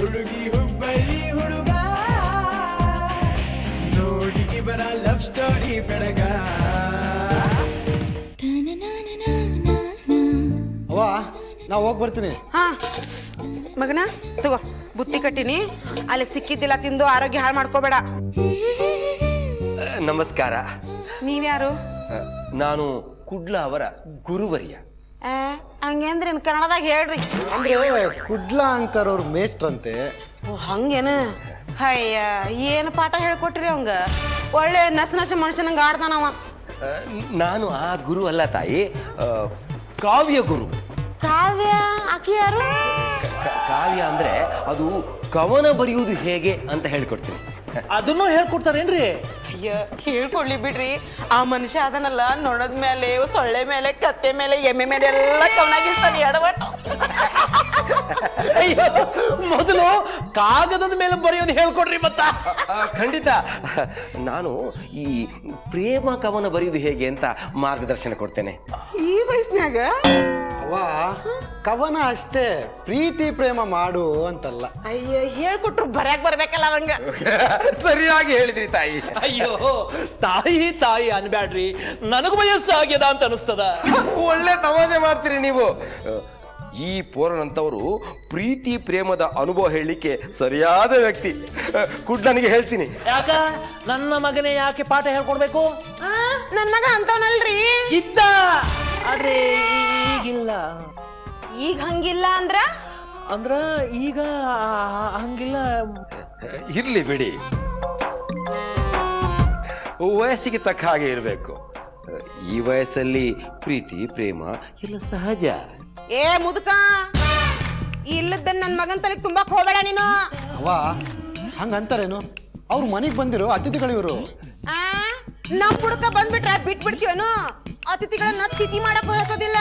ಹುಡುಗಿ ಹುಬ್ಬಳ್ಳಿ ಹುಡುಗ. ನೋಡಿ ಇವರ ಲವ್ ಸ್ಟೋರಿ ಬೆಳಗ. ಅವ್ವ ನಾ ಹೋಗಿ ಬರ್ತೀನಿ. ಹಾ ಮಗನ ತಗೋ ಬುತ್ತಿ ಕಟ್ಟಿನಿ. ಅಲ್ಲಿ ಸಿಕ್ಕಿದ್ದಿಲ್ಲ ತಿಂದು ಆರೋಗ್ಯ ಹಾಳು ಮಾಡ್ಕೋಬೇಡ. ನಮಸ್ಕಾರ. ನೀವ್ಯಾರು? ನಾನು ಕುಡ್ಲ ಅವರ ಗುರುವರ್ಯ. ಹಂಗೇಂದ್ರಿ ಕನ್ನಡದಾಗ ಹೇಳ್ರಿ. ಅಂದ್ರೆ ಕುಡ್ಲ ಅಂಕರ್ ಅವ್ರ ಮೇಷ್ಟ್ರಂತೆ. ಓ ಹಂಗೇನ? ಅಯ್ಯ ಏನು ಪಾಠ ಹೇಳ್ಕೊಟ್ರಿ ಅವಂಗ? ಒಳ್ಳೆ ನಸ ನಸ ಮನುಷ್ಯನಂಗ ಆಡ್ತಾನವ ನಾನು ಆ ಗುರು ಅಲ್ಲ ತಾಯಿ ಕಾವ್ಯ ಗುರು. ಕಾವ್ಯ? ಆಕಿ ಯಾರು? ಕಾವ್ಯ ಅಂದ್ರೆ ಅದು ಕವನ ಬರೆಯುವುದು ಹೇಗೆ ಅಂತ ಹೇಳ್ಕೊಡ್ತೀನಿ. ಅದನ್ನು ಹೇಳ್ಕೊಡ್ತಾರೇನ್ರಿ? ಅಯ್ಯ ಹೇಳ್ಕೊಡ್ಲಿ ಬಿಡ್ರಿ. ಆ ಮನುಷ್ಯ ಅದನ್ನಲ್ಲ ನೊಣದ ಮೇಲೆ ಸೊಳ್ಳೆ ಮೇಲೆ ಕತ್ತೆ ಮೇಲೆ ಎಮ್ಮೆ ಮೇಲೆ ಎಲ್ಲ ಕವನಾಗಿರ್ತಾನೆ ಎಡವಟ್ಟು ಅಯ್ಯೋ ಮೊದಲು ಕಾಗದದ ಮೇಲೆ ಬರೆಯೋದು ಹೇಳ್ಕೊಡ್ರಿ ಮತ್ತ. ಆ, ಖಂಡಿತ. ನಾನು ಈ ಪ್ರೇಮ ಕವನ ಬರೆಯೋದು ಹೇಗೆ ಅಂತ ಮಾರ್ಗದರ್ಶನ ಕೊಡ್ತೇನೆ. ಈ ವಯಸ್ಸಿನಾಗ ಅವ್ವ ಕವನ ಅಷ್ಟೇ ಪ್ರೀತಿ ಪ್ರೇಮ ಮಾಡು ಅಂತಲ್ಲ. ಅಯ್ಯೋ ಹೇಳ್ಕೊಟ್ರು ಬರ್ಯಾಕ್ ಬರ್ಬೇಕಲ್ಲ ಅವಂಗ. ಸರಿಯಾಗಿ ಹೇಳಿದ್ರಿ ತಾಯಿ. ಅಯ್ಯೋ ತಾಯಿ ತಾಯಿ ಅನ್ಬ್ಯಾಡ್ರಿ. ನನಗೆ ವಯಸ್ಸು ಆಗ್ಯದ ಅಂತ ಅನಿಸ್ತದ. ಒಳ್ಳೆ ತಮಾಷೆ ಮಾಡ್ತೀರಿ ನೀವು. ಈ ಪೋರನಂತವರು ಪ್ರೀತಿ ಪ್ರೇಮದ ಅನುಭವ ಹೇಳಲಿಕ್ಕೆ ಸರಿಯಾದ ವ್ಯಕ್ತಿ. ಕುಡ್ ನನಗೆ ಹೇಳ್ತೀನಿ. ಯಾಕ? ನನ್ನ ಮಗನೇ ಯಾಕೆ ಪಾಠ ಹೇಳ್ಕೊಡ್ಬೇಕು? ನನ್ನ ನನ್ ಮಗ ಅಂತವನಲ್ರಿ. ಇದ್ದ. ಆದ್ರೆ ಈಗಿಲ್ಲ. ಈಗ ಹಂಗಿಲ್ಲ ಅಂದ್ರ? ಅಂದ್ರ ಈಗ ಹಂಗಿಲ್ಲ. ಇರ್ಲಿ ಬಿಡಿ. ವಯಸ್ಸಿಗೆ ತಕ್ಕ ಹಾಗೆ ಇರಬೇಕು. ಈ ವಯಸ್ಸಲ್ಲಿ ಪ್ರೀತಿ ಪ್ರೇಮ ಎಲ್ಲ ಸಹಜ. ಏ ಮುದುಕ ಇಲ್ಲದ ನನ್ ಮಗನ್ ತಲೆಗೆ ತುಂಬಾ ಹೋಗಬೇಡ ನೀನು. ಅವ್ವ ಹಂಗಂತಾರೇನು? ಅವ್ರ ಮನೆಗೆ ಬಂದಿರೋ ಅತಿಥಿಗಳು ಇವರು ಆ ನಮ್ ಹುಡುಕ ಬಂದ್ಬಿಟ್ರೆ ಬಿಟ್ ಬಿಡ್ತೀವನು ಅತಿಥಿಗಳನ್ನ ತಿಥಿ ಮಾಡಕ್ ಹೋಗೋದಿಲ್ಲ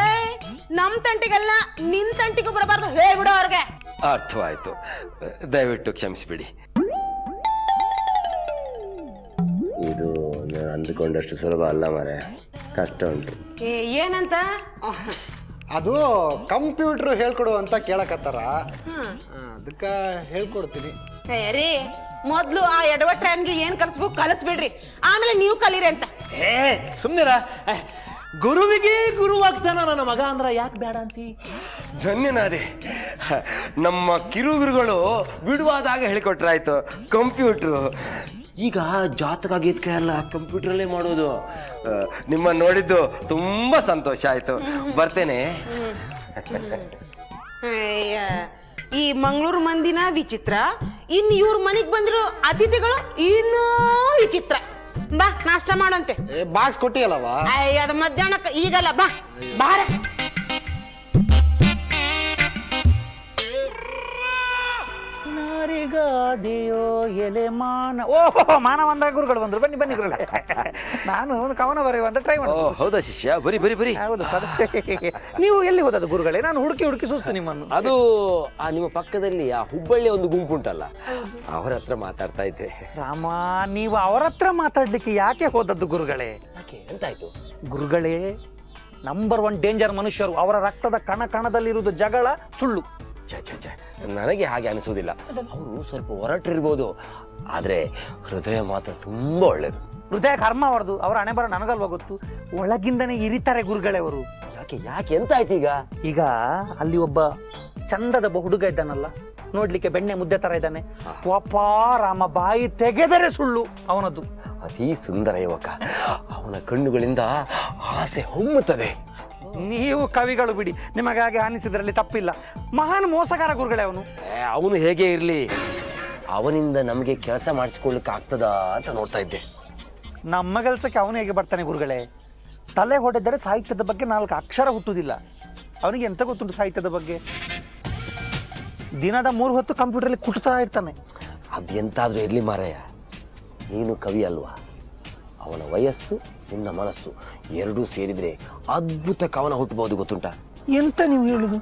ಏ ನಮ್ ತಂಟಿಗಲ್ಲ ನಿನ್ ತಂಟಿಗೂ ಬರಬಾರ್ದು ಹೇಳ್ಬಿಡು ಅವ್ರಿಗೆ. ಅರ್ಥವಾಯ್ತು. ದಯವಿಟ್ಟು ಕ್ಷಮಿಸಿಬಿಡಿ. ಇದು ನಾನು ಅಂದುಕೊಂಡಷ್ಟು ಸುಲಭ ಅಲ್ಲ ಮರೆ ಕಷ್ಟ ಉಂಟು. ಏ ಏನಂತ? ಅದು ಕಂಪ್ಯೂಟರ್ ಹೇಳ್ಕೊಡು ಅಂತ ಕೇಳಕತ್ತಾರ. ಅದಕ್ಕೆ ಹೇಳ್ಕೊಡ್ತೀನಿ. ರೀ ಮೊದ್ಲು ಆ ಎಡವ ಟ್ರೈನ್ಗೆ ಏನ್ ಕಲಿಸ್ಬೇಕು ಕಲಿಸ್ಬಿಡ್ರಿ. ಆಮೇಲೆ ನೀವು ಕಲೀರಿ ಅಂತ. ಏ ಸುಮ್ನಿರ. ಏ, ಗುರುವಿಗೆ ಗುರುವಾಗ್ತಾನ ನನ್ನ ಮಗ ಅಂದ್ರ ಯಾಕೆ ಬೇಡ ಅಂತಿ? ಧನ್ಯನಾದೆ. ನಮ್ಮ ಕಿರುಗುರುಗಳು ಬಿಡುವಾದಾಗ ಹೇಳಿಕೊಟ್ರಾಯ್ತು ಕಂಪ್ಯೂಟ್ರು. ಈಗ ಜಾತಕ ಗೀತಕ ಎಲ್ಲ ಕಂಪ್ಯೂಟ್ರಲ್ಲೇ ಮಾಡೋದು. ನಿಮ್ಮ ನೋಡಿದ್ದು ತುಂಬಾ ಸಂತೋಷ ಆಯ್ತು. ಬರ್ತೇನೆ. ಈ ಮಂಗಳೂರು ಮಂದಿನ ವಿಚಿತ್ರ ಇನ್ ಇವ್ರ ಮನೆಗ್ ಬಂದಿರೋ ಅತಿಥಿಗಳು ಇನ್ನೂ ವಿಚಿತ್ರ. ಬಾ ನಾಷ್ಟ ಮಾಡಂತೆ. ಬಾಕ್ಸ್ ಕೊಟ್ಟಿಯಲ್ಲವಾ? ಅಯ್ಯ ಅದು ಮಧ್ಯಾಹ್ನಕ್ಕೆ ಈಗಲ್ಲ ಬಾ ಬಾರ. ನಾರಿಗಾದೆಯೋ ಎಲೆ ಮಾನ. ಓಹೋ ಅಂದಾಗ ಗುರುಗಳು ಬಂದ್ರು. ಬನ್ನಿ ಬನ್ನಿ ಗುರುಗಳೆ. ನಾನು ಒಂದು ಕವನ ಬರೆಯುವಂತ ಟ್ರೈ ಮಾಡ್ತೀನಿ. ಮಾಡಿ ಹೌದಾ ಶಿಷ್ಯ? ಬರಿ ಬರಿ ಬರಿ. ಹೌದು ನೀವು ಎಲ್ಲಿ ಹೋದದ್ದು ಗುರುಗಳೇ? ನಾನು ಹುಡುಕಿ ಹುಡುಕಿ ಸುಸ್ತು ನಿಮ್ಮನ್ನು. ಅದು ಆ ನಿಮ್ಮ ಪಕ್ಕದಲ್ಲಿ ಆ ಹುಬ್ಬಳ್ಳಿ ಒಂದು ಗುಂಪುಂಟಲ್ಲ ಅವರ ಹತ್ರ ಮಾತಾಡ್ತಾ ಇದ್ದೆ. ರಾಮ ನೀವು ಅವರ ಹತ್ರ ಮಾತಾಡ್ಲಿಕ್ಕೆ ಯಾಕೆ ಹೋದದ್ದು ಗುರುಗಳೇ? ಯಾಕೆ? ಎಂತಾಯ್ತು? ಗುರುಗಳೇ ನಂಬರ್ ಒನ್ ಡೇಂಜರ್ ಮನುಷ್ಯರು ಅವರ ರಕ್ತದ ಕಣ ಕಣದಲ್ಲಿರುವುದು ಜಗಳ ಸುಳ್ಳು. ಛೆ, ಛೆ, ಛೆ. ನನಗೆ ಹಾಗೆ ಅನಿಸೋದಿಲ್ಲ ಅವರು ಸ್ವಲ್ಪ ಹೊರಟಿರ್ಬೋದು ಆದ್ರೆ ಹೃದಯ ಮಾತ್ರ ತುಂಬಾ ಒಳ್ಳೇದು. ಹೃದಯ ಕರ್ಮ ಅವರದು ಅವರ ಹಣೆ ಬರ ನನಗಲ್ವಾ ಗೊತ್ತು? ಒಳಗಿಂದನೇ ಇರಿತಾರೆ ಗುರುಗಳೇ ಅವರು. ಯಾಕೆ ಯಾಕೆ? ಎಂತ ಆಯ್ತು ಈಗ? ಈಗ ಅಲ್ಲಿ ಒಬ್ಬ ಚಂದದ ಹುಡುಗ ಇದ್ದಾನಲ್ಲ. ನೋಡ್ಲಿಕ್ಕೆ ಬೆಣ್ಣೆ ಮುದ್ದೆ ತರ ಇದ್ದಾನೆ. ರಾಮ ಬಾಯಿ ತೆಗೆದರೆ ಸುಳ್ಳು ಅವನದ್ದು ಅತಿ ಸುಂದರ ಯುವಕ. ಅವನ ಕಣ್ಣುಗಳಿಂದ ಆಸೆ ಹೊಮ್ಮುತ್ತದೆ. ನೀವು ಕವಿಗಳು ಬಿಡಿ. ನಿಮಗೆ ಹಾಗೆ ಅನಿಸಿದ್ರಲ್ಲಿ ತಪ್ಪಿಲ್ಲ. ಮಹಾನ್ ಮೋಸಗಾರ ಗುರುಗಳೇ ಅವನು. ಅವನು ಹೇಗೆ ಇರಲಿ? ಅವನಿಂದ ನಮಗೆ ಕೆಲಸ ಮಾಡಿಸ್ಕೊಳ್ಳಿಕ್ಕೆ ಆಗ್ತದ ಅಂತ ನೋಡ್ತಾ ಇದ್ದೆ. ನಮ್ಮ ಕೆಲಸಕ್ಕೆ ಅವನು ಹೇಗೆ ಬರ್ತಾನೆ ಗುರುಗಳೇ? ತಲೆ ಹೊಡೆದರೆ ಸಾಹಿತ್ಯದ ಬಗ್ಗೆ ನಾಲ್ಕು ಅಕ್ಷರ ಹುಟ್ಟುವುದಿಲ್ಲ. ಅವನಿಗೆ ಎಂತ ಗೊತ್ತುಂಟು ಸಾಹಿತ್ಯದ ಬಗ್ಗೆ? ದಿನದ ಮೂರು ಹೊತ್ತು ಕಂಪ್ಯೂಟರ್ಲಿ ಕುಟ್ತಾ ಇರ್ತಾನೆ. ಅದೆಂತಾದ್ರೂ ಇರ್ಲಿ ಮಾರಯ್ಯ ನೀನು ಕವಿ ಅಲ್ವಾ? ಅವನ ವಯಸ್ಸು ನಿನ್ನ ಮನಸ್ಸು ಎರಡೂ ಸೇರಿದ್ರೆ ಅದ್ಭುತ ಕವನ ಹುಟ್ಟಬಹುದು ಗೊತ್ತುಂಟ? ಎಂತ ನೀವು ಹೇಳುದು?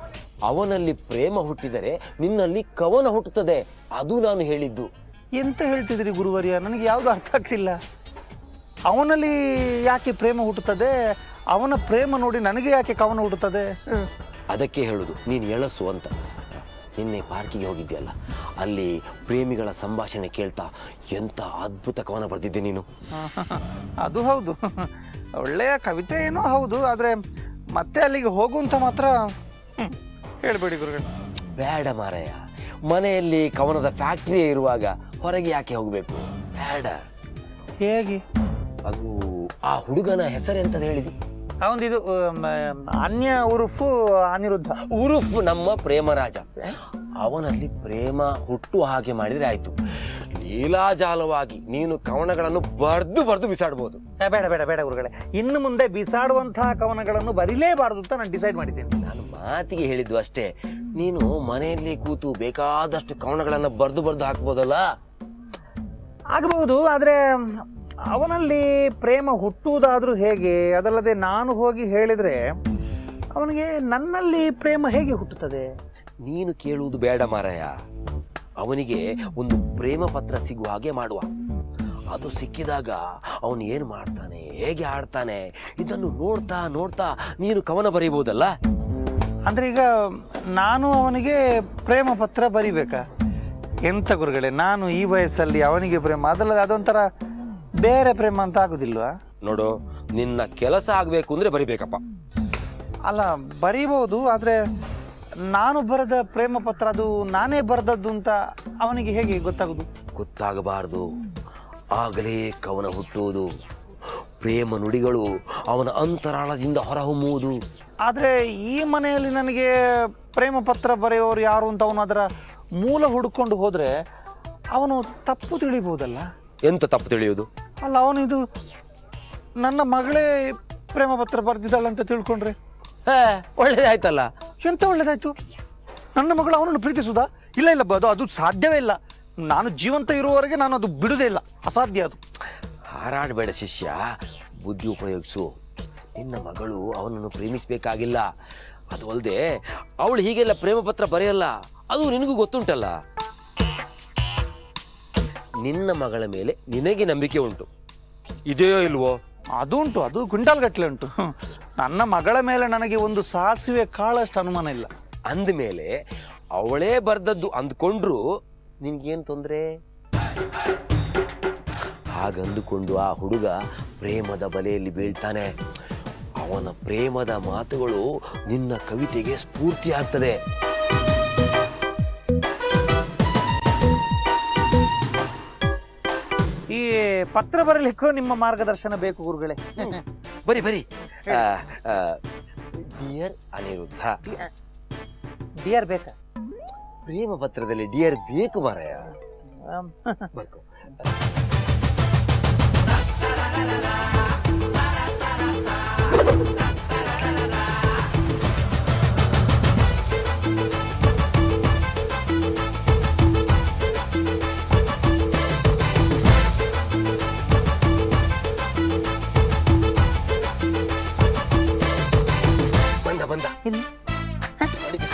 ಅವನಲ್ಲಿ ಪ್ರೇಮ ಹುಟ್ಟಿದರೆ ನಿನ್ನಲ್ಲಿ ಕವನ ಹುಟ್ಟುತ್ತದೆ ಅದು ನಾನು ಹೇಳಿದ್ದು. ಎಂತ ಹೇಳ್ತಿದ್ರಿ ಗುರುವರ್ಯ? ನನಗೆ ಯಾವುದು ಅರ್ಥ ಆಗ್ತಿಲ್ಲ. ಅವನಲ್ಲಿ ಯಾಕೆ ಪ್ರೇಮ ಹುಟ್ಟುತ್ತದೆ? ಅವನ ಪ್ರೇಮ ನೋಡಿ ನನಗೆ ಯಾಕೆ ಕವನ ಹುಟ್ಟುತ್ತದೆ? ಅದಕ್ಕೆ ಹೇಳುದು ನೀನು ಎಳಸು ಅಂತ. ನಿನ್ನೆ ಪಾರ್ಕಿಗೆ ಹೋಗಿದ್ದೆಯಲ್ಲ ಅಲ್ಲಿ ಪ್ರೇಮಿಗಳ ಸಂಭಾಷಣೆ ಕೇಳ್ತಾ ಎಂಥ ಅದ್ಭುತ ಕವನ ಬರೆದಿದ್ದೆ ನೀನು? ಅದು ಹೌದು. ಒಳ್ಳೆಯ ಕವಿತೆ ಏನೋ ಹೌದು ಆದರೆ ಮತ್ತೆ ಅಲ್ಲಿಗೆ ಹೋಗುವಂತ ಮಾತ್ರ ಹೇಳಬೇಡಿ ಗುರುಗಳು. ಬೇಡ ಮಾರಯ್ಯ ಮನೆಯಲ್ಲಿ ಕವನದ ಫ್ಯಾಕ್ಟ್ರಿ ಇರುವಾಗ ಹೊರಗೆ ಯಾಕೆ ಹೋಗಬೇಕು? ಬೇಡ. ಹೇಗೆ? ಅದು ಆ ಹುಡುಗನ ಹೆಸರೆಂತ ಹೇಳಿದಿ ಇದು ಅನ್ಯ ಉರುಫು ಅನಿರುದ್ಧ. ಉರುಫು ನಮ್ಮ ಪ್ರೇಮರಾಜ. ಅವನಲ್ಲಿ ಪ್ರೇಮ ಹುಟ್ಟು ಹಾಗೆ ಮಾಡಿದ್ರೆ ಆಯ್ತು. ಲೀಲಾಜಾಲವಾಗಿ ನೀನು ಕವನಗಳನ್ನು ಬರ್ದು ಬರ್ದು ಬಿಸಾಡ್ಬೋದು. ಬೇಡ ಬೇಡ ಬೇಡ ಗುರುಗಳೇ. ಇನ್ನು ಮುಂದೆ ಬಿಸಾಡುವಂತಹ ಕವನಗಳನ್ನು ಬರೀಲೇಬಾರದು ಅಂತ ನಾನು ಡಿಸೈಡ್ ಮಾಡಿದ್ದೇನೆ. ನಾನು ಮಾತಿಗೆ ಹೇಳಿದ್ದು ಅಷ್ಟೇ. ನೀನು ಮನೆಯಲ್ಲಿ ಕೂತು ಬೇಕಾದಷ್ಟು ಕವನಗಳನ್ನು ಬರ್ದು ಬರ್ದು ಹಾಕ್ಬೋದಲ್ಲ? ಆಗಬಹುದು ಆದರೆ ಅವನಲ್ಲಿ ಪ್ರೇಮ ಹುಟ್ಟುವುದಾದರೂ ಹೇಗೆ ಅದಲ್ಲದೆ ನಾನು ಹೋಗಿ ಹೇಳಿದರೆ ಅವನಿಗೆ ನನ್ನಲ್ಲಿ ಪ್ರೇಮ ಹೇಗೆ ಹುಟ್ಟುತ್ತದೆ? ನೀನು ಕೇಳುವುದು ಬೇಡ ಮಾರಾಯ. ಅವನಿಗೆ ಒಂದು ಪ್ರೇಮ ಪತ್ರ ಸಿಗುವ ಹಾಗೆ ಮಾಡುವ. ಅದು ಸಿಕ್ಕಿದಾಗ ಅವನು ಏನು ಮಾಡ್ತಾನೆ ಹೇಗೆ ಆಡ್ತಾನೆ ಇದನ್ನು ನೋಡ್ತಾ ನೋಡ್ತಾ ನೀನು ಕವನ ಬರೀಬಹುದಲ್ಲ? ಅಂದರೆ ಈಗ ನಾನು ಅವನಿಗೆ ಪ್ರೇಮ ಪತ್ರ ಬರಿಬೇಕಾ? ಎಂಥ ಗುರುಗಳೇ ನಾನು ಈ ವಯಸ್ಸಲ್ಲಿ ಅವನಿಗೆ ಪ್ರೇಮ ಅದಲ್ಲದೆ ಅದೊಂಥರ ಬೇರೆ ಪ್ರೇಮ ಅಂತ ಆಗುದಿಲ್ವಾ? ನೋಡು ನಿನ್ನ ಕೆಲಸ ಆಗ್ಬೇಕು ಅಂದ್ರೆ ಬರಿಬೇಕಪ್ಪ. ಅಲ್ಲ ಬರೀಬಹುದು ಆದರೆ ನಾನು ಬರೆದ ಪ್ರೇಮ ಪತ್ರ ಅದು ನಾನೇ ಬರೆದದ್ದು ಅಂತ ಅವನಿಗೆ ಹೇಗೆ ಗೊತ್ತಾಗುದು? ಗೊತ್ತಾಗಬಾರದು. ಆಗಲೇ ಕವನ ಹುಟ್ಟುವುದು. ಪ್ರೇಮ ನುಡಿಗಳು ಅವನ ಅಂತರಾಳದಿಂದ ಹೊರಹೊಮ್ಮುವುದು. ಆದರೆ ಈ ಮನೆಯಲ್ಲಿ ನನಗೆ ಪ್ರೇಮ ಪತ್ರ ಬರೆಯೋರು ಯಾರು ಅಂತ ಅವನು ಅದರ ಮೂಲ ಹುಡ್ಕೊಂಡು ಹೋದ್ರೆ ಅವನು ತಪ್ಪು ತಿಳಿಬಹುದಲ್ಲ? ಎಂತ ತಪ್ಪು ತಿಳಿಯುವುದು? ಅಲ್ಲ ಅವನಿದು ಇದು ನನ್ನ ಮಗಳೇ ಪ್ರೇಮ ಪತ್ರ ಬರ್ದಿದ್ದಲ್ಲ ಅಂತ ತಿಳ್ಕೊಂಡ್ರೆ? ಹೇ ಒಳ್ಳೇದಾಯ್ತಲ್ಲ. ಎಂತ ಒಳ್ಳೇದಾಯ್ತು? ನನ್ನ ಮಗಳು ಅವನನ್ನು ಪ್ರೀತಿಸುದಾ? ಇಲ್ಲ ಇಲ್ಲ ಅದು ಅದು ಸಾಧ್ಯವೇ ಇಲ್ಲ. ನಾನು ಜೀವಂತ ಇರುವವರೆಗೆ ನಾನು ಅದು ಬಿಡುದೇ ಇಲ್ಲ. ಅಸಾಧ್ಯ ಅದು. ಹಾರಾಡಬೇಡ ಶಿಷ್ಯ. ಬುದ್ಧಿ ಉಪಯೋಗಿಸು. ನಿನ್ನ ಮಗಳು ಅವನನ್ನು ಪ್ರೇಮಿಸಬೇಕಾಗಿಲ್ಲ. ಅದು ಅಲ್ಲದೆ ಅವಳು ಹೀಗೆಲ್ಲ ಪ್ರೇಮ ಪತ್ರ ಬರೆಯಲ್ಲ. ಅದು ನಿನಗೂ ಗೊತ್ತುಂಟಲ್ಲ. ನಿನ್ನ ಮಗಳ ಮೇಲೆ ನಿನಗೆ ನಂಬಿಕೆ ಉಂಟು. ಇದೆಯೋ ಇಲ್ವೋ? ಅದು ಉಂಟು ಅದು ಕ್ವಿಂಟಾಲ್ ಗಟ್ಟಲೆ ಉಂಟು ನನ್ನ ಮಗಳ ಮೇಲೆ ನನಗೆ ಒಂದು ಸಾಸಿವೆ ಕಾಳಷ್ಟು ಅನುಮಾನ ಇಲ್ಲ. ಅಂದಮೇಲೆ ಅವಳೇ ಬರ್ದದ್ದು ಅಂದ್ಕೊಂಡ್ರು ನಿನ್ಗೇನು ತೊಂದರೆ? ಹಾಗಂದುಕೊಂಡು ಆ ಹುಡುಗ ಪ್ರೇಮದ ಬಲೆಯಲ್ಲಿ ಬೀಳ್ತಾನೆ. ಅವನ ಪ್ರೇಮದ ಮಾತುಗಳು ನಿನ್ನ ಕವಿತೆಗೆ ಸ್ಫೂರ್ತಿ ಆಗ್ತದೆ ಈ ಪತ್ರ ಬರಲಿಕ್ಕೂ ನಿಮ್ಮ ಮಾರ್ಗದರ್ಶನ ಬೇಕು ಗುರುಗಳೇ. ಬರಿ ಬರಿ. ಡಿಯರ್ ಅನಿರುದ್ಧ. ಡಿಯರ್ ಬೇಕಾ? ಪ್ರೇಮ ಪತ್ರದಲ್ಲಿ ಡಿಯರ್ ಬೇಕು ಮಾರಾಯ. ಬಂದ ಬಂದ ಅಡಿಗೆ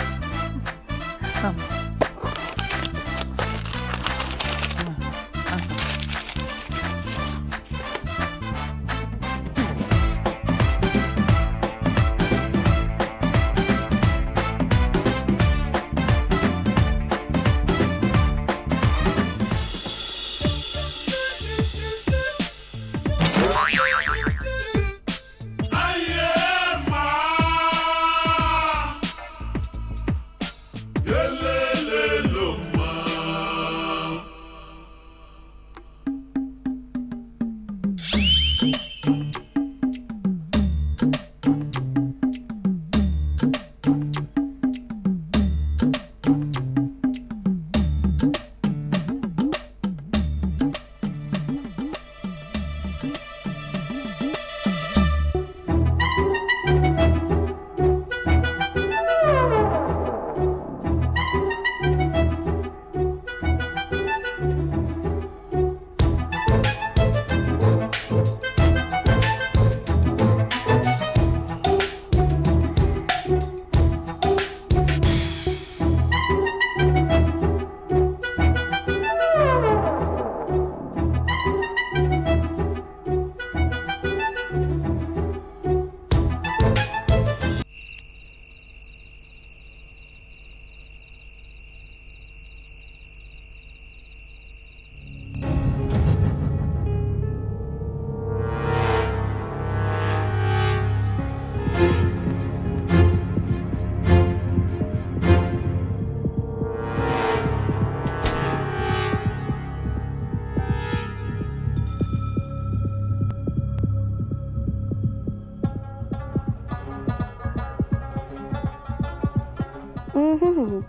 ಹ್ಞೂ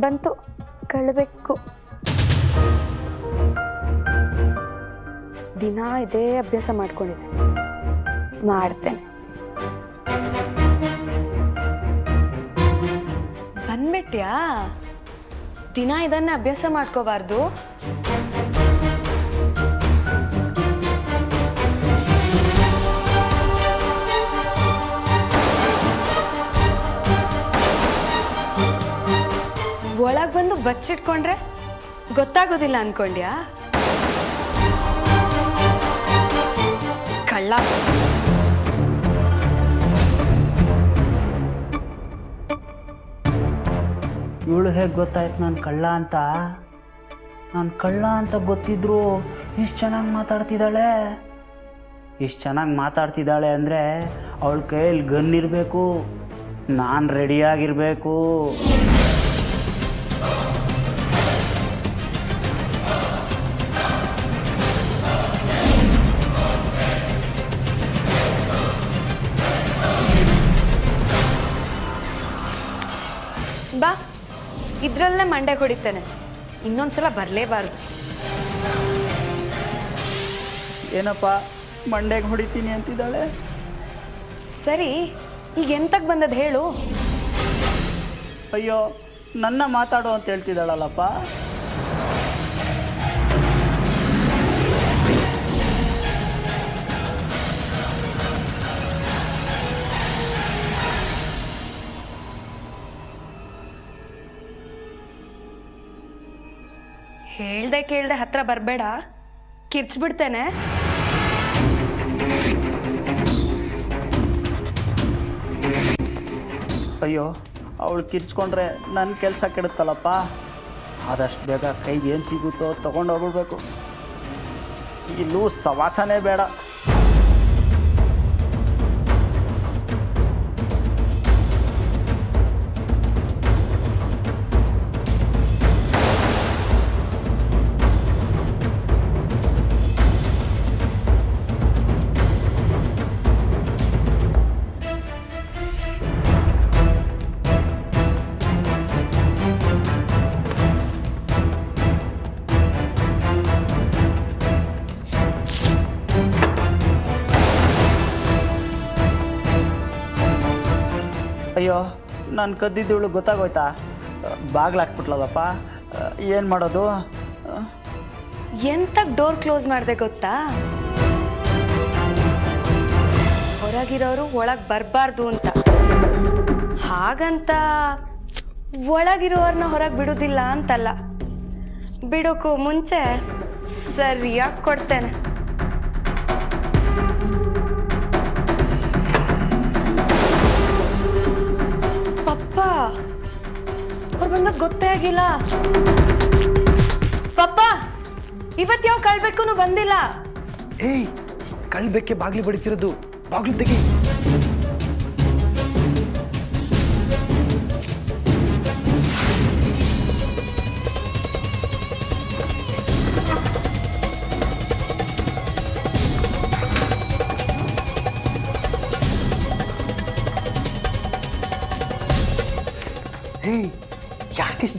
ಬಂತು. ಕಳಬೇಕು. ದಿನ ಇದೇ ಅಭ್ಯಾಸ ಮಾಡ್ಕೊಂಡಿದ್ದೆ. ಮಾಡ್ತೇನೆ. ಬಂದ್ಬಿಟ್ಯಾ? ದಿನ ಇದನ್ನ ಅಭ್ಯಾಸ ಮಾಡ್ಕೋಬಾರ್ದು? ಬಚ್ಚಿಟ್ಕೊಂಡ್ರೆ ಗೊತ್ತಾಗೋದಿಲ್ಲ ಅನ್ಕೊಂಡ್ಯಾ? ಕಳ್ಳ. ಇವಳು ಹೇಗೆ ಗೊತ್ತಾಯ್ತು ನಾನು ಕಳ್ಳ ಅಂತ? ನಾನು ಕಳ್ಳ ಅಂತ ಗೊತ್ತಿದ್ರು ಇಷ್ಟು ಚೆನ್ನಾಗಿ ಮಾತಾಡ್ತಿದ್ದಾಳೆ. ಇಷ್ಟು ಚೆನ್ನಾಗಿ ಮಾತಾಡ್ತಿದ್ದಾಳೆ ಅಂದರೆ ಅವಳ ಕೈಯಲ್ಲಿ ಗನ್ ಇರಬೇಕು. ನಾನು ರೆಡಿಯಾಗಿರಬೇಕು ಇದ್ರಲ್ಲೇ ಮಂಡೆ ಹೊಡಿತೇನೆ ಇನ್ನೊಂದ್ಸಲ ಬರಲೇಬಾರ್ದು. ಏನಪ್ಪ ಮಂಡ್ಯಗೆ ಹೊಡಿತೀನಿ ಅಂತಿದ್ದಾಳೆ? ಸರಿ ಈಗ ಎಂತಕ್ಕೆ ಬಂದದ್ದು ಹೇಳು? ಅಯ್ಯೋ ನನ್ನ ಮಾತಾಡು ಅಂತ ಹೇಳ್ತಿದ್ದಾಳಲ್ಲಪ್ಪ? ಹೇಳ್ದೆ ಕೇಳ್ದೆ ಹತ್ರ ಬರಬೇಡ. ಕಿರ್ಚ್ಬಿಡ್ತೇನೆ. ಅಯ್ಯೋ, ಅವಳು ಕಿರ್ಚ್ಕೊಂಡ್ರೆ ನನ್ನ ಕೆಲಸ ಕೆಡುತ್ತಲ್ಲಪ್ಪ? ಆದಷ್ಟು ಬೇಗ ಕೈಗೆ ಏನು ಸಿಗುತ್ತೋ ತಗೊಂಡು ಹೋಗ್ಬಿಡ್ಬೇಕು. ಇಲ್ಲೂ ಸವಾಸನೇ ಬೇಡ. ನಾನು ಕದ್ದಿದ್ದವಳು ಗೊತ್ತಾಗೋಯ್ತಾ? ಬಾಗ್ಲಾಕ್ಬಿಟ್ಲಲ್ಲಪ್ಪ ಏನು ಮಾಡೋದು? ಎಂತ ಡೋರ್ ಕ್ಲೋಸ್ ಮಾಡಿದೆ ಗೊತ್ತಾ? ಹೊರಗಿರೋರು ಒಳಗೆ ಬರಬಾರ್ದು ಅಂತ. ಹಾಗಂತ ಒಳಗಿರೋರನ್ನ ಹೊರಗೆ ಬಿಡೋದಿಲ್ಲ ಅಂತಲ್ಲ. ಬಿಡೋಕ್ಕೂ ಮುಂಚೆ ಸರಿಯಾಗಿ ಕೊಡ್ತೇನೆ. ಪಪ್ಪ ಅವ್ರು ಬಂದಾಗ ಗೊತ್ತೇ ಆಗಿಲ್ಲ. ಪಪ್ಪ ಇವತ್ತು ಯಾವ ಕಳ್ಬೇಕು ಬಂದಿಲ್ಲ. ಏಯ್, ಕಳ್ಬೇಕೆ ಬಾಗ್ಲಿ ಬಡಿತಿರೋದು. ಬಾಗ್ಲು ತೆಗಿ.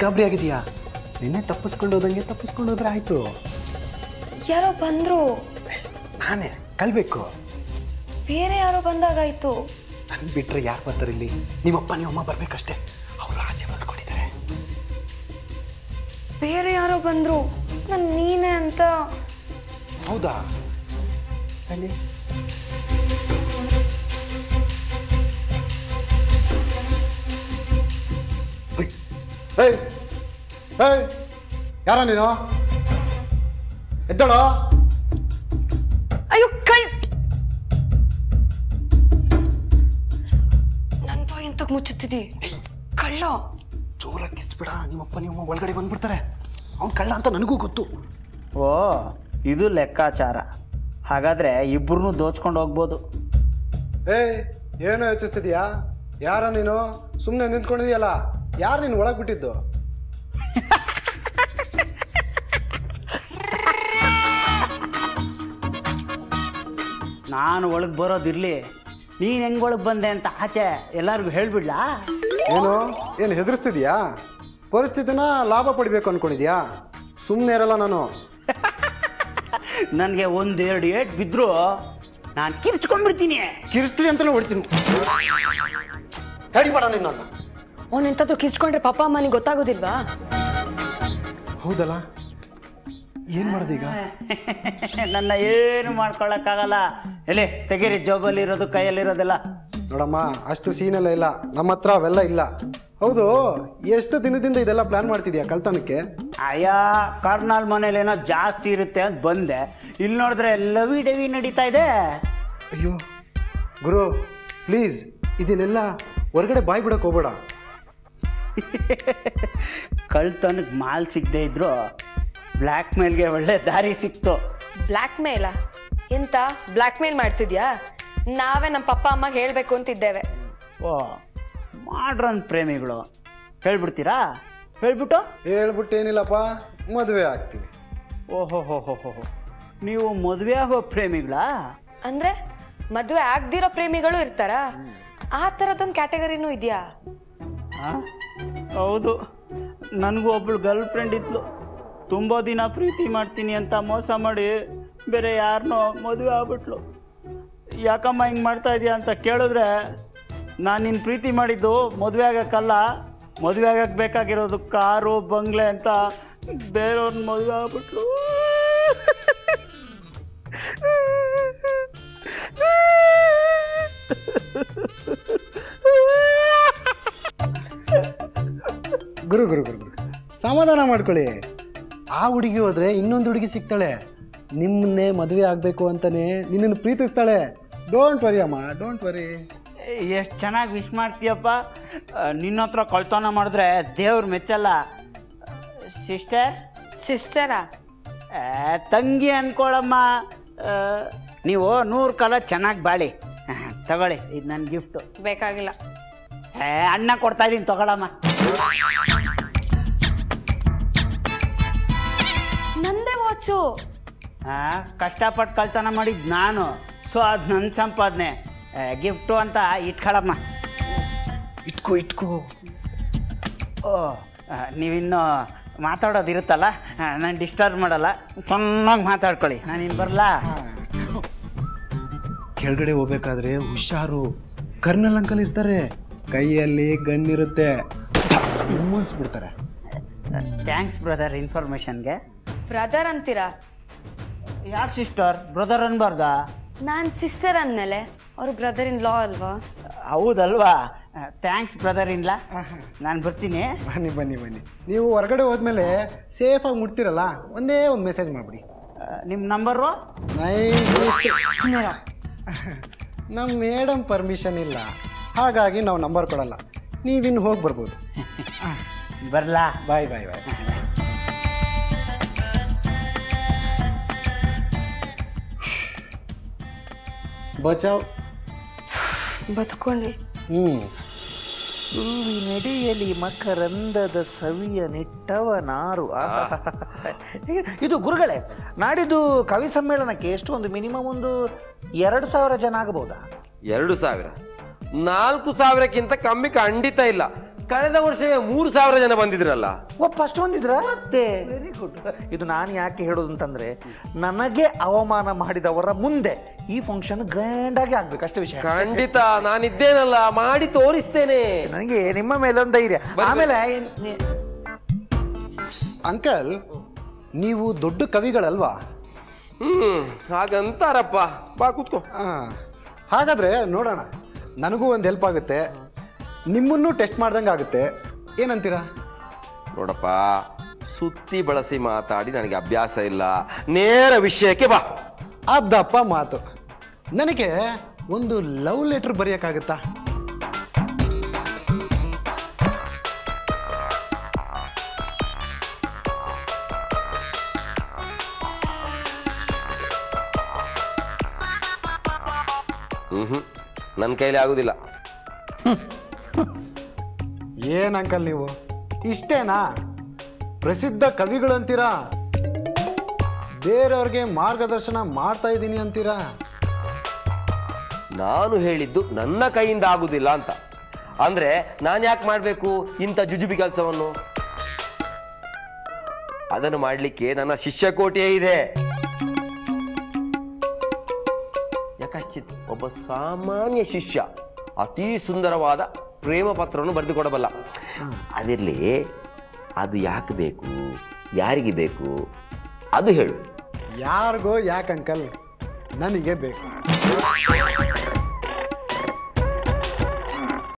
ಗಾಬರಿ ಆಗಿದೆಯಾ ನಿನ್ನೆ ತಪ್ಪಿಸ್ಕೊಂಡು ಹೋದಂಗೆ ತಪ್ಪಿಸ್ಕೊಂಡು ಹೋದ್ರೆ ಆಯ್ತು. ಯಾರೋ ಬಂದ್ರು. ನಾನೇ ಕಲ್ಬೇಕು. ಬೇರೆ ಯಾರೋ ಬಂದಾಗಾಯ್ತು. ನನ್ ಬಿಟ್ರೆ ಯಾರು ಬರ್ತಾರೆ ಇಲ್ಲಿ? ನಿಮ್ಮಪ್ಪ ನಿಮ್ಮಮ್ಮ ಬರ್ಬೇಕಷ್ಟೇ. ಅವ್ರು ಆಚೆ ಮಲ್ಕೊಂಡಿದ್ದಾರೆ ಬೇರೆ ಯಾರೋ ಬಂದ್ರು. ನನ್ ನೀನೆ ಅಂತ. ಹೌದಾ? ಅಲ್ಲಿ. ಏಯ್. ಏಯ್ ಯಾರ ನೀನು? ಎದ್ದಳೋ? ಅಯ್ಯೋ ಕಳ್ ನನ್ ಬಾಯ್ ಎಂತಕ್ ಮುಚ್ಚುತ್ತಿದ್ದಿ? ಕಳ್ಳ. ಜೋರಾಗಿ ಕಿಸ್ಬಿಡ ನಿಮ್ಮಪ್ಪ ನಿಮ್ಮ ಒಳಗಡೆ ಬಂದ್ಬಿಡ್ತಾರೆ. ಅವ್ನು ಕಳ್ಳ ಅಂತ ನನಗೂ ಗೊತ್ತು. ಓ ಇದು ಲೆಕ್ಕಾಚಾರ. ಹಾಗಾದ್ರೆ ಇಬ್ಬರನ್ನೂ ದೋಚ್ಕೊಂಡು ಹೋಗ್ಬೋದು. ಏಯ್ ಏನೋ ಯೋಚಿಸ್ತಿದ್ಯಾ? ಯಾರ ನೀನು? ಸುಮ್ಮನೆ ನಿಂತ್ಕೊಂಡಿದ್ಯಲ್ಲ. ಯಾರು ನೀನು ಒಳಗೆ ಬಿಟ್ಟಿದ್ದು? ನಾನು ಒಳಗೆ ಬರೋದಿರಲಿ ನೀನು ಹೆಂಗೆ ಒಳಗೆ ಬಂದೆ ಅಂತ ಆಚೆ ಎಲ್ಲರಿಗೂ ಹೇಳಿಬಿಡ್ಲಾ? ಏನು? ಏನು ಹೆದರ್ಸ್ತಿದ್ಯಾ? ಪರಿಸ್ಥಿತಿನ ಲಾಭ ಪಡಿಬೇಕು ಅನ್ಕೊಂಡಿದ್ಯಾ? ಸುಮ್ಮನೆ ಇರಲ್ಲ ನಾನು. ನನಗೆ ಒಂದೆರಡು ಏಟ್ ಬಿದ್ರು. ನಾನು ಕಿರ್ಚ್ಕೊಂಡ್ಬಿಡ್ತೀನಿ. ಕಿರ್ಚ್ಲಿ ಅಂತಲೇ ಹೊಡ್ತೀನಿ. ತಡಿಬೇಡ ನಿನ್ನ. ಅವ್ನು ಎಂತಾದ್ರು ಕಿರ್ಚ್ಕೊಂಡ್ರೆ ಪಾಪ ಅಮ್ಮನಿಗೆ ಗೊತ್ತಾಗೋದಿಲ್ವಾ? ಹೌದಲ್ಲ? ಏನು ಮಾಡೋದು ಈಗ? ನನ್ನ ಏನು ಮಾಡ್ಕೊಳಕ್ಕಾಗಲ್ಲ. ಎಲೆ ತೆಗೀರಿ ಕೈಯಲ್ಲಿ ಕೈಯಲ್ಲಿರೋದೆಲ್ಲ. ನೋಡಮ್ಮ ಅಷ್ಟು ಸೀನೆಲ್ಲ ಇಲ್ಲ. ನಮ್ಮ ಹತ್ರ ಅವೆಲ್ಲ ಇಲ್ಲ. ಹೌದು ಎಷ್ಟು ದಿನದಿಂದ ಇದೆಲ್ಲ ಪ್ಲಾನ್ ಮಾಡ್ತಿದ್ಯಾ ಕಳ್ತನಕ್ಕೆ? ಅಯ್ಯ ಕಾರ್ನಾಲ್ ಮನೇಲಿ ಏನೋ ಜಾಸ್ತಿ ಇರುತ್ತೆ ಅಂತ ಬಂದೆ. ಇಲ್ಲಿ ನೋಡಿದ್ರೆ ಲವಿ ಡವಿ ನಡೀತಾ ಇದೆ. ಅಯ್ಯೋ ಗುರು ಪ್ಲೀಸ್ ಇದನ್ನೆಲ್ಲ ಹೊರಗಡೆ ಬಾಯ್ ಬಿಡಕ್ಕೆ ಹೋಗ್ಬೇಡ. ಕಳ್ತನಕ್ಕೆ ಮಾಲ್ ಸಿಗದೆ ಇದ್ರು ಬ್ಲ್ಯಾಕ್ ಮೇಲ್ಗೆ ಒಳ್ಳೆ ದಾರಿ ಸಿಕ್ತು. ಬ್ಲ್ಯಾಕ್ ಮೇಲ ಎಂತ ಬ್ಲ್ಯಾಕ್ ಮೇಲ್ ಮಾಡ್ತಿದ್ಯಾ? ನಾವೇ ನಮ್ಮ ಪಪ್ಪ ಅಮ್ಮಗೆ ಹೇಳ್ಬೇಕು ಅಂತಿದ್ದೇವೆ. ಓ ಮಾಡ್ರನ್ ಪ್ರೇಮಿಗಳು. ಹೇಳ್ಬಿಡ್ತೀರಾ? ಹೇಳ್ಬಿಟ್ಟು? ಹೇಳ್ಬಿಟ್ಟು ಏನಿಲ್ಲಪ್ಪ ಮದುವೆ ಆಗ್ತೀವಿ. ಓಹೋ ಹೋ ಹೋ ಹೋ ಹೋ. ನೀವು ಮದುವೆ ಆಗೋ ಪ್ರೇಮಿಗಳಾ? ಅಂದ್ರೆ ಮದುವೆ ಆಗ್ದಿರೋ ಪ್ರೇಮಿಗಳು ಇರ್ತಾರಾ? ಆ ಥರದೊಂದು ಕ್ಯಾಟಗರಿನೂ ಇದೆಯಾ? ಹೌದು. ನನಗೂ ಒಬ್ಳು ಗರ್ಲ್ ಫ್ರೆಂಡ್ ಇದ್ಲು. ತುಂಬ ದಿನ ಪ್ರೀತಿ ಮಾಡ್ತೀನಿ ಅಂತ ಮೋಸ ಮಾಡಿ ಬೇರೆ ಯಾರನ್ನೋ ಮದುವೆ ಆಗ್ಬಿಟ್ಲು. ಯಾಕಮ್ಮ ಹಿಂಗೆ ಮಾಡ್ತಾ ಇದೀಯ ಅಂತ ಕೇಳಿದ್ರೆ, ನಾನು ನಿನ್ನ ಪ್ರೀತಿ ಮಾಡಿದ್ದು ಮದುವೆ ಆಗೋಕ್ಕಲ್ಲ. ಮದುವೆ ಆಗಕ್ಕೆ ಬೇಕಾಗಿರೋದು ಕಾರು, ಬಂಗ್ಲೆ ಅಂತ ಬೇರೆಯವ್ರನ್ನ ಮದುವೆ ಆಗ್ಬಿಟ್ಲು. ಗುರು ಗುರು ಗುರು ಗುರು. ಸಮಾಧಾನ ಮಾಡ್ಕೊಳ್ಳಿ. ಆ ಹುಡುಗಿ ಹೋದ್ರೆ ಇನ್ನೊಂದು ಹುಡುಗಿ ಸಿಗ್ತಾಳೆ. ನಿಮ್ಮನ್ನೇ ಮದುವೆ ಆಗಬೇಕು ಅಂತಲೇ ನಿನ್ನನ್ನು ಪ್ರೀತಿಸ್ತಾಳೆ. ಡೋಂಟ್ ವರಿ ಅಮ್ಮ ಡೋಂಟ್ ವರಿ ಎಷ್ಟು ಚೆನ್ನಾಗಿ ವಿಶ್ ಮಾಡ್ತೀಯಪ್ಪ. ನಿನ್ನ ಹತ್ರ ಕಳ್ತನ ಮಾಡಿದ್ರೆ ದೇವ್ರು ಮೆಚ್ಚಲ್ಲ. ಸಿಸ್ಟರ್ ಸಿಸ್ಟರಾ ತಂಗಿ ಅನ್ಕೊಳಮ್ಮ. ಆ, ನೀವು ನೂರು ಕಾಲ ಚೆನ್ನಾಗಿ ಬಾಳಿ. ತಗೊಳ್ಳಿ ಇದು ನನ್ನ ಗಿಫ್ಟು ಬೇಕಾಗಿಲ್ಲ. ಏ ಅಣ್ಣ ಕೊಡ್ತಾ ಇದ್ದೀನಿ ತಗೊಳಮ್ಮ. ನಂದೇ ವಾಚು ಕಷ್ಟಪಟ್ಟು ಕಳ್ತನ ಮಾಡಿದ್ದು ನಾನು. ಸೊ ಅದು ನನ್ನ ಸಂಪಾದನೆ. ಗಿಫ್ಟು ಅಂತ ಇಟ್ಕೊಳಮ್ಮ. ಇಟ್ಕೋ ಇಟ್ಕೋ. ಓ ಆ, ನೀವಿನ್ನು ಮಾತಾಡೋದಿರುತ್ತಲ್ಲ ನಾನು ಡಿಸ್ಟರ್ಬ್ ಮಾಡಲ್ಲ. ಚೆನ್ನಾಗಿ ಮಾತಾಡ್ಕೊಳ್ಳಿ. ನಾನು ಇನ್ನು ಬರಲ್ಲ ಕೆಳಗಡೆ ಹೋಗ್ಬೇಕಾದ್ರೆ ಹುಷಾರು. ಕರ್ನಲ್ ಅಂಕಲ್ ಇರ್ತಾರೆ. ಕೈಯಲ್ಲಿ ಗನ್ ಇರುತ್ತೆ. ಬಿಡ್ತಾರೆ. ಥ್ಯಾಂಕ್ಸ್ ಬ್ರದರ್ ಇನ್ಫಾರ್ಮೇಷನ್ಗೆ ಬ್ರದರ್ ಅಂತೀರಾ? ಯಾಕೆ ಸಿಸ್ಟರ್ ಬ್ರದರ್ ಅನ್ಬಾರ್ದಾ ನಾನು ಸಿಸ್ಟರ್ ಅಂದಮೇಲೆ ಅವರು ಬ್ರದರ್ ಇನ್ ಲಾ ಅಲ್ವಾ? ಹೌದಲ್ವಾ? ಥ್ಯಾಂಕ್ಸ್ ಬ್ರದರ್ ಇನ್ಲಾ ನಾನು ಬರ್ತೀನಿ. ಬನ್ನಿ ಬನ್ನಿ ಬನ್ನಿ. ನೀವು ಹೊರಗಡೆ ಹೋದ್ಮೇಲೆ ಸೇಫಾಗಿ ಮುಟ್ತಿರಲ್ಲ ಒಂದೇ ಒಂದು ಮೆಸೇಜ್ ಮಾಡಿಬಿಡಿ. ನಿಮ್ಮ ನಂಬರು ನಮ್ಮ ಮೇಡಮ್ ಪರ್ಮಿಷನ್ ಇಲ್ಲ. ಹಾಗಾಗಿ ನಾವು ನಂಬರ್ ಕೊಡಲ್ಲ. ನೀವಿನ್ನು ಹೋಗಿ ಬರ್ಬೋದು. ಬರಲಾ? ಬಾಯ್ ಬಾಯ್ ಬಾಯ್. ಬಚಾವ್ ಬದುಕೊಂಡ್ವಿ ಹ್ಞೂ ನೆಡೆಯಲಿ ಮಕರಂದದ ಸವಿಯ ನೆಟ್ಟವ ನಾರು ಇದು ಗುರುಗಳೇ ನಾಡಿದ್ದು ಕವಿ ಸಮ್ಮೇಳನಕ್ಕೆ ಎಷ್ಟು ಒಂದು ಮಿನಿಮಮ್ ಒಂದು ಎರಡು ಸಾವಿರ ಜನ ಆಗಬಹುದಾ? ಎರಡು ಸಾವಿರ. ನಾಲ್ಕು ಸಾವಿರಕ್ಕಿಂತ ಕಮ್ಮಿ ಖಂಡಿತ ಇಲ್ಲ. ಕಳೆದ ವರ್ಷವೇ ಮೂರು ಸಾವಿರ ಜನ ಬಂದಿದ್ರಲ್ಲ? ಓ ಫಸ್ಟ್ ಬಂದಿದ್ರ? ಮತ್ತೆ? ವೆರಿ ಗುಡ್ ಇದು ನಾನು ಯಾಕೆ ಹೇಳೋದು ಅಂತಂದ್ರೆ ನನಗೆ ಅವಮಾನ ಮಾಡಿದವರ ಮುಂದೆ ಈ ಫಂಕ್ಷನ್ ಗ್ರ್ಯಾಂಡ್ ಆಗಿ ಆಗ್ಬೇಕು ಅಷ್ಟೇ ವಿಷಯ. ಖಂಡಿತ ನಾನಿದ್ದೇನಲ್ಲ ಮಾಡಿ ತೋರಿಸ್ತೇನೆ. ನನಗೆ ನಿಮ್ಮ ಮೇಲೆ ಒಂದು ಧೈರ್ಯ ಆಮೇಲೆ ಅಂಕಲ್ ನೀವು ದೊಡ್ಡ ಕವಿಗಳಲ್ವಾ? ಹ್ಮ್ ಹಾಗಂತಾರಪ್ಪ. ಬಾ ಕೂತ್ಕೋ. ಹಾಗಾದರೆ ನೋಡೋಣ ನನಗೂ ಒಂದು ಹೆಲ್ಪ್ ಆಗುತ್ತೆ. ನಿಮ್ಮನ್ನು ಟೆಸ್ಟ್ ಮಾಡ್ದಂಗೆ ಆಗುತ್ತೆ. ಏನಂತೀರಾ? ನೋಡಪ್ಪ ಸುತ್ತಿ ಬಳಸಿ ಮಾತಾಡಿ ನನಗೆ ಅಭ್ಯಾಸ ಇಲ್ಲ. ನೇರ ವಿಷಯಕ್ಕೆ ಬಾ. ಅದಪ್ಪ ಮಾತು. ನನಗೆ ಒಂದು ಲವ್ ಲೆಟ್ರ್ ಬರೆಯೋಕ್ಕಾಗುತ್ತಾ? ಹ್ಞೂ ಹ್ಮ್ ನನ್ನ ಕೈಲಿ ಆಗುದಿಲ್ಲ. ಏನು ಅಂಕಲ್ ನೀವು? ಇಷ್ಟೇನಾ? ಪ್ರಸಿದ್ಧ ಕವಿಗಳು ಅಂತೀರಾ? ಬೇರೆಯವ್ರಿಗೆ ಮಾರ್ಗದರ್ಶನ ಮಾಡ್ತಾ ಇದ್ದೀನಿ ಅಂತೀರಾ? ನಾನು ಹೇಳಿದ್ದು ನನ್ನ ಕೈಯಿಂದ ಆಗುದಿಲ್ಲ ಅಂತ. ಅಂದ್ರೆ ನಾನು ಯಾಕೆ ಮಾಡಬೇಕು ಇಂಥ ಜುಜುಬಿ ಕೆಲಸವನ್ನು? ಅದನ್ನು ಮಾಡಲಿಕ್ಕೆ ನನ್ನ ಶಿಷ್ಯಕೋಟಿಯೇ ಇದೆ. ಯಾಕಶ್ಚಿತ್ ಒಬ್ಬ ಸಾಮಾನ್ಯ ಶಿಷ್ಯ, ಅತಿ ಸುಂದರವಾದ ಪ್ರೇಮ ಪತ್ರವನ್ನು ಬರೆದು ಕೊಡಬಲ್ಲ ಅದಿರಲಿ ಅದು ಯಾಕೆ ಬೇಕು? ಯಾರಿಗೆ ಬೇಕು? ಅದು ಹೇಳು. ಯಾರಿಗೋ ಯಾಕೆ ಅಂಕಲ್? ನನಗೆ ಬೇಕು.